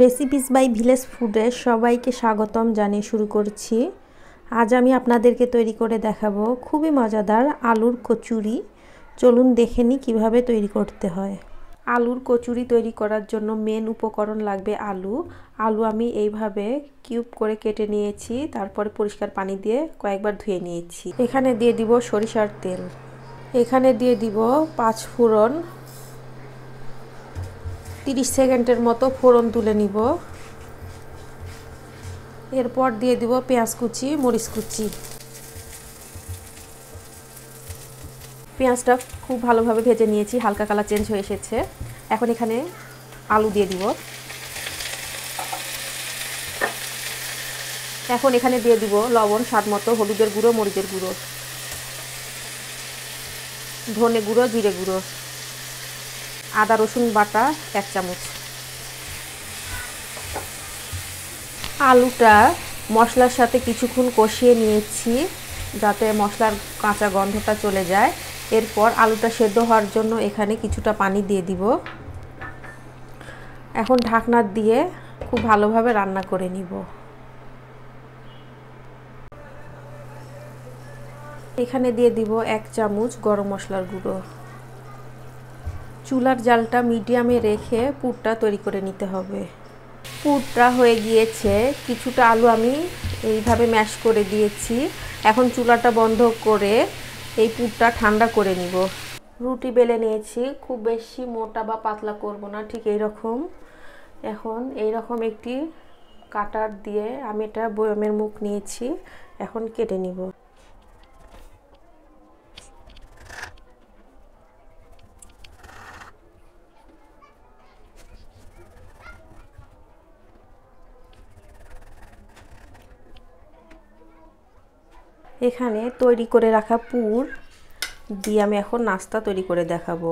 Recipes by village ফুডে সবাইকে স্বাগতম জানিয়ে শুরু করছি। আজ আমি আপনাদেরকে তৈরি করে দেখাবো খুবই মজাদার আলুর কচুরি। চলুন দেখে নিই কীভাবে তৈরি করতে হয়। আলুর কচুরি তৈরি করার জন্য মেন উপকরণ লাগবে আলু। আলু আমি এইভাবে কিউব করে কেটে নিয়েছি, তারপরে পরিষ্কার পানি দিয়ে কয়েকবার ধুয়ে নিয়েছি। এখানে দিয়ে দিব সরিষার তেল। এখানে দিয়ে দিব পাঁচ ফোড়ন তিরিশ সেকেন্ডের মতো ফোড়ন তুলে নিব। এরপর দিয়ে দিব পেঁয়াজ কুচি, মরিচ কুচি। পেঁয়াজটা খুব ভালোভাবে ভেজে নিয়েছি, হালকা কালার চেঞ্জ হয়ে এসেছে। এখন এখানে আলু দিয়ে দিব। এখন এখানে দিয়ে দিব লবণ, স্বাদ মতো হলুদের গুঁড়ো, মরিচের গুঁড়ো। ধনে গুঁড়ো, জিরে গুঁড়ো। আদা, রসুন বাটা, এক চামচ। আলুটা মশলার সাথে কিছুক্ষণ কষিয়ে নিয়েছি যাতে মশলার কাঁচা গন্ধটা চলে যায়। এরপর আলুটা সেদ্ধ হওয়ার জন্য এখানে কিছুটা পানি দিয়ে দিব। এখন ঢাকনা দিয়ে খুব ভালোভাবে রান্না করে নিব। এখানে দিয়ে দিব এক চামচ গরম মশলার গুঁড়ো। চুলার জালটা মিডিয়ামে রেখে পুরটা তৈরি করে নিতে হবে। পুরটা হয়ে গিয়েছে, কিছুটা আলু আমি এইভাবে ম্যাশ করে দিয়েছি। এখন চুলাটা বন্ধ করে এই পুরটা ঠান্ডা করে নিব। রুটি বেলে নিয়েছি, খুব বেশি মোটা বা পাতলা করব না, ঠিক এই রকম এখন এই রকম একটি কাটার দিয়ে আমি এটা বয়মের মুখ নিয়েছি, এখন কেটে নিব। এখানে তৈরি করে রাখা পুর দিয়ে আমি এখন নাস্তা তৈরি করে দেখাবো।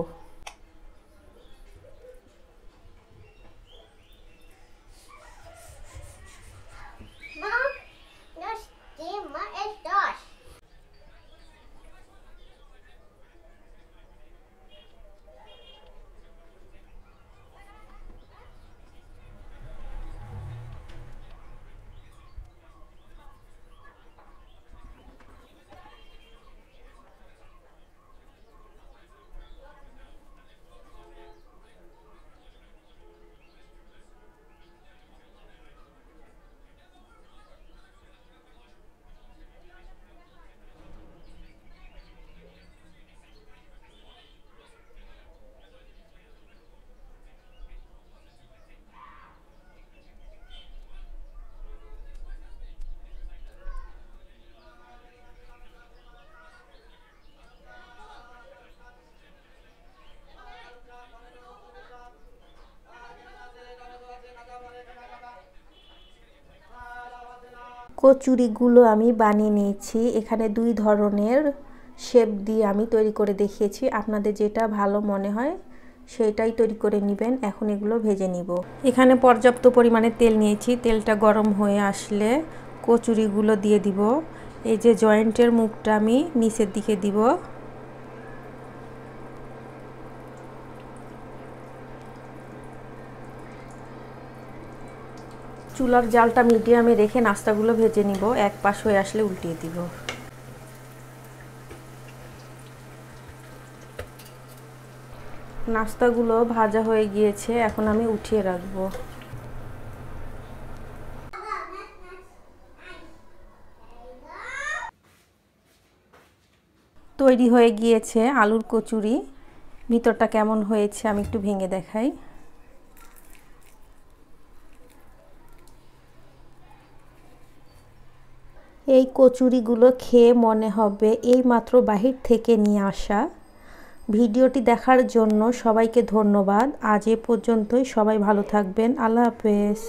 কচুরিগুলো আমি বানিয়ে নিয়েছি। এখানে দুই ধরনের শেপ দিয়ে আমি তৈরি করে দেখিয়েছি। আপনাদের যেটা ভালো মনে হয় সেটাই তৈরি করে নেবেন। এখন এগুলো ভেজে নিব। এখানে পর্যাপ্ত পরিমাণে তেল নিয়েছি। তেলটা গরম হয়ে আসলে কচুরিগুলো দিয়ে দিব। এই যে জয়েন্টের মুখটা আমি নিচের দিকে দিব। চুলার জালটা মিডিয়ামে রেখে নাস্তাগুলো ভেজে নিব। এক পাশ হয়ে আসলে উল্টিয়ে দিব। নাস্তাগুলো ভাজা হয়ে গিয়েছে, এখন আমি উঠিয়ে রাখব। তৈরি হয়ে গিয়েছে আলুর কচুরি। ভিতরটা কেমন হয়েছে আমি একটু ভেঙে দেখাই। এই কচুরিগুলো খেয়ে মনে হবে এই মাত্র বাহির থেকে নিয়ে আসা। ভিডিওটি দেখার জন্য সবাইকে ধন্যবাদ। আজ এ পর্যন্তই। সবাই ভালো থাকবেন। আল্লাহ হাফেজ।